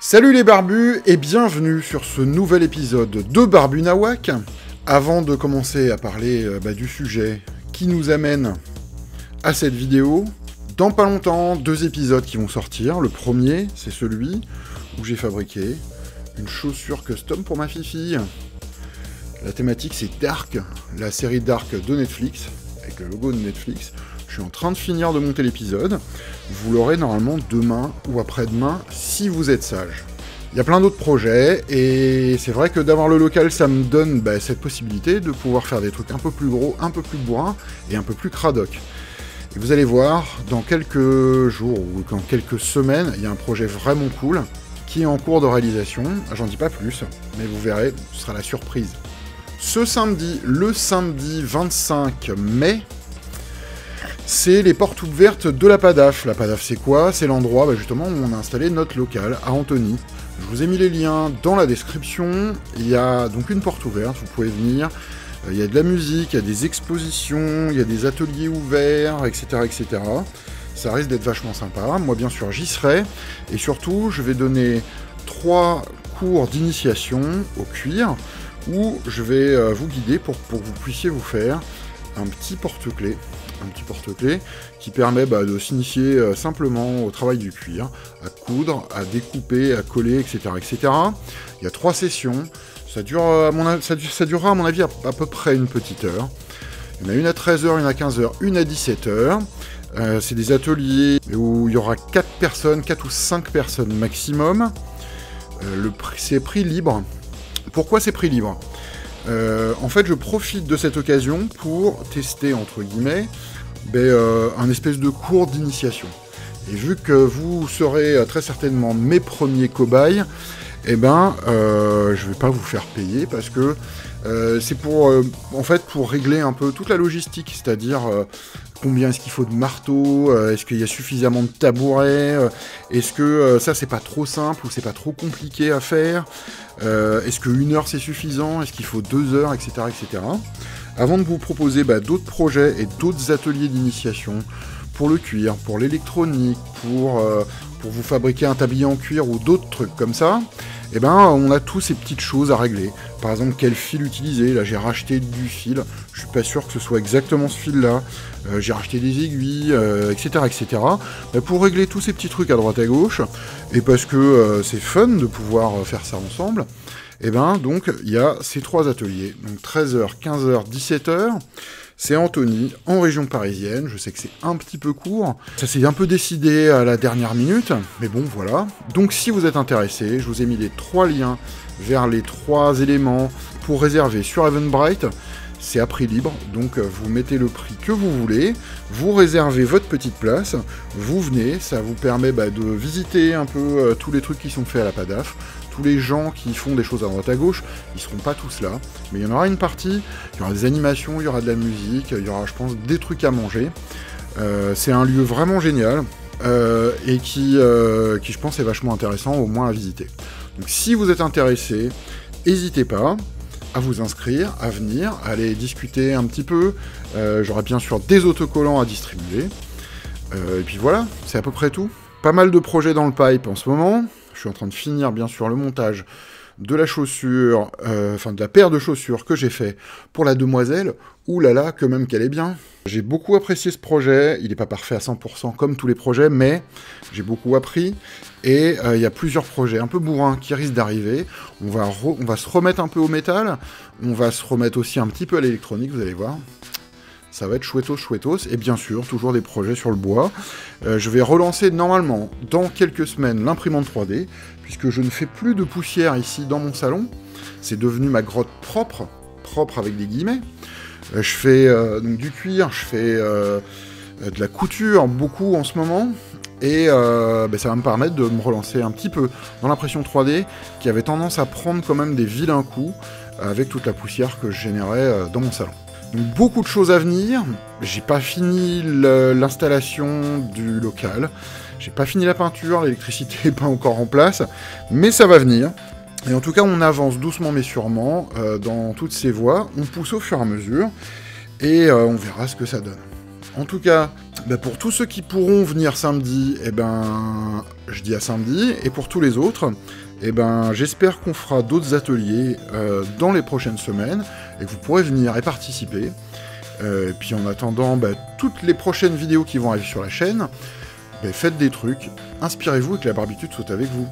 Salut les barbus et bienvenue sur ce nouvel épisode de Barbu Nawak. Avant de commencer à parler euh, bah, du sujet qui nous amène à cette vidéo, dans pas longtemps, deux épisodes qui vont sortir. Le premier, c'est celui où j'ai fabriqué une chaussure custom pour ma fille. La thématique c'est Dark, la série Dark de Netflix, avec le logo de Netflix. Je suis en train de finir de monter l'épisode. Vous l'aurez normalement demain ou après-demain si vous êtes sage. Il y a plein d'autres projets et c'est vrai que d'avoir le local, ça me donne bah, cette possibilité de pouvoir faire des trucs un peu plus gros, un peu plus bourrin et un peu plus cradoc. Et vous allez voir, dans quelques jours ou dans quelques semaines, il y a un projet vraiment cool qui est en cours de réalisation. J'en dis pas plus, mais vous verrez, ce sera la surprise. Ce samedi, le samedi 25 mai, c'est les portes ouvertes de la PADAF. La PADAF, c'est quoi? C'est l'endroit bah, justement où on a installé notre local à Antony. Je vous ai mis les liens dans la description. Il y a donc une porte ouverte, vous pouvez venir. Euh, il y a de la musique, il y a des expositions, il y a des ateliers ouverts, etc. etc. Ça risque d'être vachement sympa. Moi, bien sûr, j'y serai. Et surtout, je vais donner trois cours d'initiation au cuir où je vais euh, vous guider pour, pour que vous puissiez vous faire un petit porte-clés un petit porte-clés qui permet bah, de s'initier euh, simplement au travail du cuir, à coudre, à découper, à coller, etc. etc. Il y a trois sessions, ça, ça, durera à mon avis à, peu près une petite heure. Il y en a une à 13h, une à 15h, une à 17h. Euh, c'est des ateliers où il y aura 4 personnes, 4 ou 5 personnes maximum. Euh, c'est prix libre. Pourquoi c'est prix libre? Euh, en fait, je profite de cette occasion pour tester, entre guillemets, ben, euh, un espèce de cours d'initiation. Et vu que vous serez euh, très certainement mes premiers cobayes, eh ben, euh, je vais pas vous faire payer parce que euh, c'est pour, euh, en fait, pour régler un peu toute la logistique, c'est-à-dire euh, combien est-ce qu'il faut de marteaux, est-ce qu'il y a suffisamment de tabourets, est-ce que ça c'est pas trop simple ou c'est pas trop compliqué à faire, est-ce qu'une heure c'est suffisant, est-ce qu'il faut deux heures, etc., etc. Avant de vous proposer bah, d'autres projets et d'autres ateliers d'initiation pour le cuir, pour l'électronique, pour, pour vous fabriquer un tablier en cuir ou d'autres trucs comme ça, eh ben, on a tous ces petites choses à régler. Par exemple, quel fil utiliser Là, j'ai racheté du fil. Je suis pas sûr que ce soit exactement ce fil-là. Euh, j'ai racheté des aiguilles, euh, etc., etc. Ben, pour régler tous ces petits trucs à droite à gauche, et parce que euh, c'est fun de pouvoir faire ça ensemble, eh ben, donc, il y a ces trois ateliers. Donc, 13h, 15h, 17h. C'est Anthony, en région parisienne. Je sais que c'est un petit peu court. Ça s'est un peu décidé à la dernière minute, mais bon, voilà. Donc, si vous êtes intéressé, je vous ai mis les trois liens vers les trois éléments pour réserver sur Eventbrite. C'est à prix libre, donc vous mettez le prix que vous voulez, vous réservez votre petite place, vous venez, ça vous permet bah, de visiter un peu euh, tous les trucs qui sont faits à la PADAF, tous les gens qui font des choses à droite à gauche, ils seront pas tous là, mais il y en aura une partie, il y aura des animations, il y aura de la musique, il y aura je pense des trucs à manger. Euh, c'est un lieu vraiment génial euh, et qui, euh, qui je pense est vachement intéressant au moins à visiter. Donc si vous êtes intéressé, n'hésitez pas vous inscrire, à venir, à aller discuter un petit peu. Euh, J'aurai bien sûr des autocollants à distribuer. Euh, et puis voilà, c'est à peu près tout. Pas mal de projets dans le pipe en ce moment. Je suis en train de finir bien sûr le montage de la chaussure, euh, enfin de la paire de chaussures que j'ai fait pour la demoiselle. Ouh là que même qu'elle est bien. J'ai beaucoup apprécié ce projet. Il n'est pas parfait à 100% comme tous les projets, mais j'ai beaucoup appris. Et il euh, y a plusieurs projets un peu bourrins qui risquent d'arriver. On va se remettre un peu au métal. On va se remettre aussi un petit peu à l'électronique, vous allez voir. Ça va être chouettos, chouettos. Et bien sûr, toujours des projets sur le bois. Euh, je vais relancer normalement, dans quelques semaines, l'imprimante 3D, puisque je ne fais plus de poussière ici dans mon salon. C'est devenu ma grotte propre, propre avec des guillemets. Euh, je fais euh, du cuir, je fais de la couture beaucoup en ce moment. Et ben, ça va me permettre de me relancer un petit peu dans l'impression 3D, qui avait tendance à prendre quand même des vilains coups avec toute la poussière que je générais dans mon salon. Donc beaucoup de choses à venir. J'ai pas fini l'installation du local. J'ai pas fini la peinture, l'électricité n'est pas encore en place, mais ça va venir. Et en tout cas, on avance doucement mais sûrement euh, dans toutes ces voies. On pousse au fur et à mesure et euh, on verra ce que ça donne. En tout cas, bah, pour tous ceux qui pourront venir samedi, eh ben, je dis à samedi, et pour tous les autres, eh ben, j'espère qu'on fera d'autres ateliers euh, dans les prochaines semaines, et que vous pourrez venir et participer. Euh, et puis en attendant, bah, toutes les prochaines vidéos qui vont arriver sur la chaîne, bah, faites des trucs, inspirez-vous et que la barbitude soit avec vous.